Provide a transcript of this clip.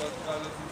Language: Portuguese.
Obrigado,